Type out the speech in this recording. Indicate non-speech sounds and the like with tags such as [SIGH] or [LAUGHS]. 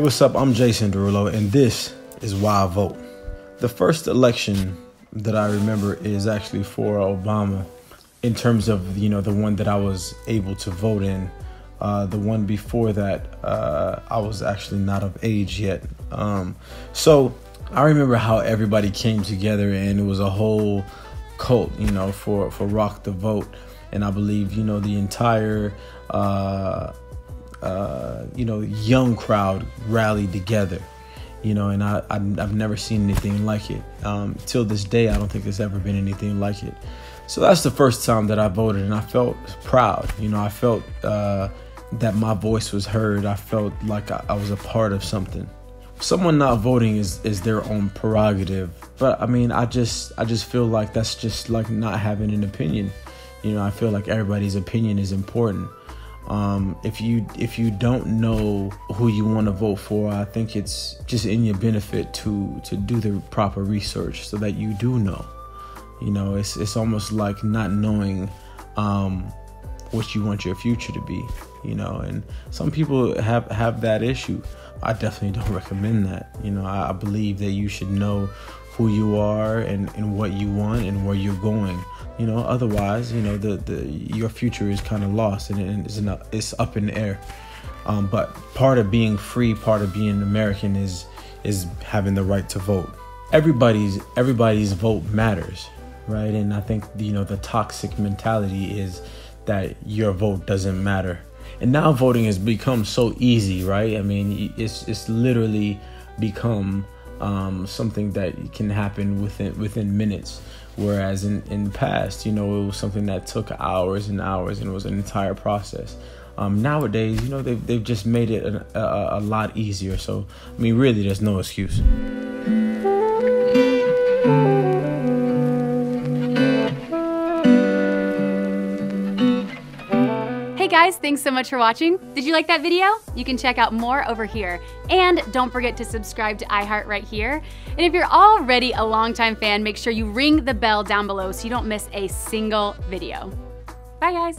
Hey, what's up? I'm Jason Derulo, and this is Why I Vote. The first election that I remember is actually for Obama, in terms of you know the one that I was able to vote in. Uh, the one before that, uh, I was actually not of age yet. Um, so I remember how everybody came together, and it was a whole cult, you know, for for Rock the Vote, and I believe you know the entire. Uh, uh, you know, young crowd rallied together, you know, and I, I have never seen anything like it. Um, till this day, I don't think there's ever been anything like it. So that's the first time that I voted, and I felt proud. You know, I felt uh, that my voice was heard. I felt like I, I was a part of something. Someone not voting is is their own prerogative, but I mean, I just I just feel like that's just like not having an opinion. You know, I feel like everybody's opinion is important um, if you if you don't know who you want to vote for, I think it's just in your benefit to to do the proper research so that you do know. You know, it's it's almost like not knowing um, what you want your future to be. You know, and some people have have that issue. I definitely [LAUGHS] don't recommend that. You know, I, I believe that you should know who you are and, and what you want and where you're going you know otherwise you know the, the your future is kind of lost and, it's, in it's up in the air. Um, but part of being free part of being american is is having the right to vote. Everybody's everybody's vote matters right? And i think you know the toxic mentality is that your vote doesn't matter. And now voting has become so easy right? I mean it's it's literally become um, something that can happen within within minutes. Whereas in in the past, you know, it was something that took hours and hours, and it was an entire process. Um, nowadays, you know, they've they've just made it a, a, a lot easier. So, I mean, really, there's no excuse. Guys, thanks so much for watching. Did you like that video? You can check out more over here. And don't forget to subscribe to iHeart right here. And if you're already a longtime fan, make sure you ring the bell down below so you don't miss a single video. Bye guys.